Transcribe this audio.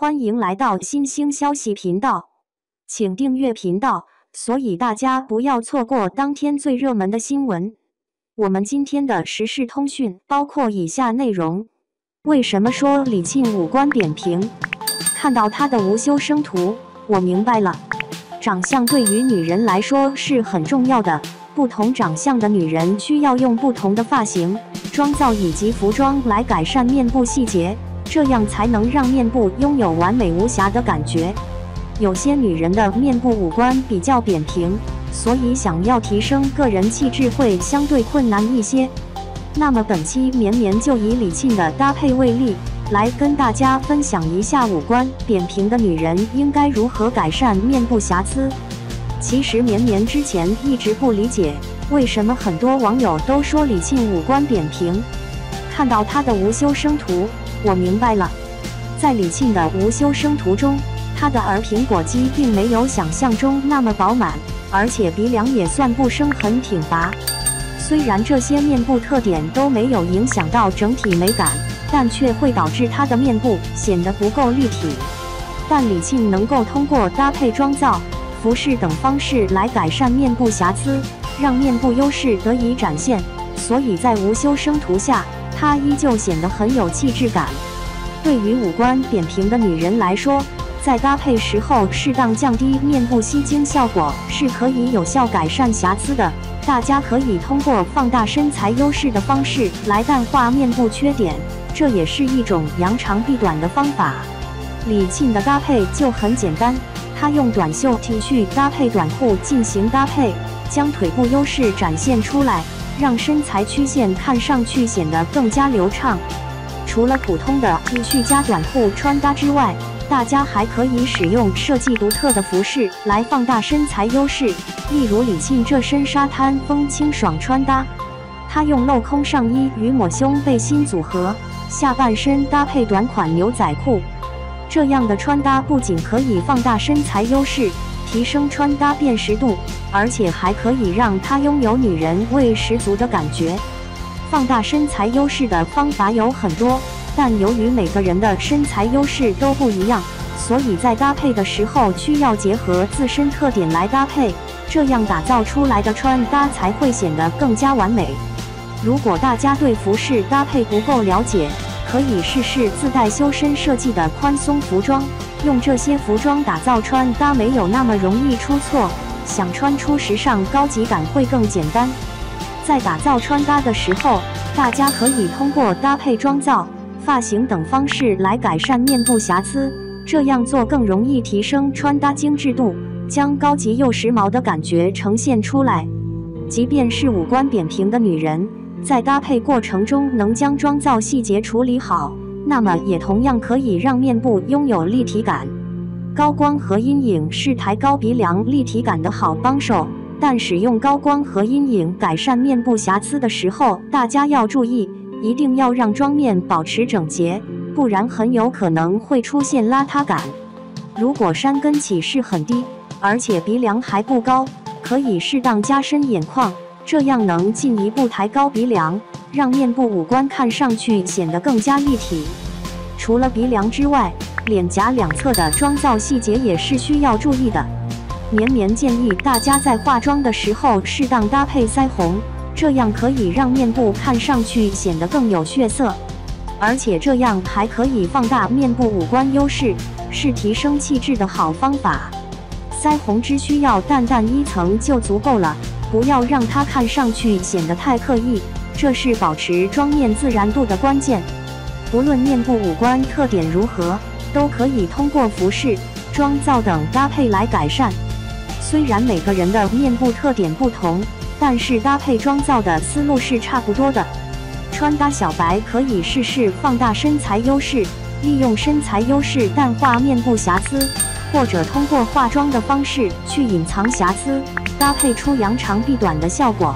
欢迎来到新兴消息频道，请订阅频道，所以大家不要错过当天最热门的新闻。我们今天的时事通讯包括以下内容：为什么说李沁五官扁平？看到她的无修生图，我明白了，长相对于女人来说是很重要的。不同长相的女人需要用不同的发型、妆造以及服装来改善面部细节。这样才能让面部拥有完美无瑕的感觉。有些女人的面部五官比较扁平，所以想要提升个人气质会相对困难一些。那么本期绵绵就以李沁的搭配为例，来跟大家分享一下五官扁平的女人应该如何改善面部瑕疵。其实绵绵之前一直不理解，为什么很多网友都说李沁五官扁平。看到她的无修生图。我明白了，在李沁的无修生图中，她的儿苹果肌并没有想象中那么饱满，而且鼻梁也算不生很挺拔。虽然这些面部特点都没有影响到整体美感，但却会导致她的面部显得不够立体。但李沁能够通过搭配妆造、服饰等方式来改善面部瑕疵，让面部优势得以展现，所以在无修生图下。她依旧显得很有气质感。对于五官扁平的女人来说，在搭配时候适当降低面部吸睛效果，是可以有效改善瑕疵的。大家可以通过放大身材优势的方式来淡化面部缺点，这也是一种扬长避短的方法。李沁的搭配就很简单，她用短袖 T 恤搭配短裤进行搭配，将腿部优势展现出来。让身材曲线看上去显得更加流畅。除了普通的 T 恤加短裤穿搭之外，大家还可以使用设计独特的服饰来放大身材优势。例如李沁这身沙滩风清爽穿搭，她用镂空上衣与抹胸背心组合，下半身搭配短款牛仔裤，这样的穿搭不仅可以放大身材优势。提升穿搭辨识度，而且还可以让她拥有女人味十足的感觉。放大身材优势的方法有很多，但由于每个人的身材优势都不一样，所以在搭配的时候需要结合自身特点来搭配，这样打造出来的穿搭才会显得更加完美。如果大家对服饰搭配不够了解，可以试试自带修身设计的宽松服装。用这些服装打造穿搭没有那么容易出错，想穿出时尚高级感会更简单。在打造穿搭的时候，大家可以通过搭配妆造、发型等方式来改善面部瑕疵，这样做更容易提升穿搭精致度，将高级又时髦的感觉呈现出来。即便是五官扁平的女人，在搭配过程中能将妆造细节处理好。那么也同样可以让面部拥有立体感。高光和阴影是抬高鼻梁立体感的好帮手，但使用高光和阴影改善面部瑕疵的时候，大家要注意，一定要让妆面保持整洁，不然很有可能会出现邋遢感。如果山根起势很低，而且鼻梁还不高，可以适当加深眼眶，这样能进一步抬高鼻梁。让面部五官看上去显得更加立体。除了鼻梁之外，脸颊两侧的妆造细节也是需要注意的。绵绵建议大家在化妆的时候适当搭配腮红，这样可以让面部看上去显得更有血色，而且这样还可以放大面部五官优势，是提升气质的好方法。腮红只需要淡淡一层就足够了，不要让它看上去显得太刻意。这是保持妆面自然度的关键。不论面部五官特点如何，都可以通过服饰、妆造等搭配来改善。虽然每个人的面部特点不同，但是搭配妆造的思路是差不多的。穿搭小白可以试试放大身材优势，利用身材优势淡化面部瑕疵，或者通过化妆的方式去隐藏瑕疵，搭配出扬长避短的效果。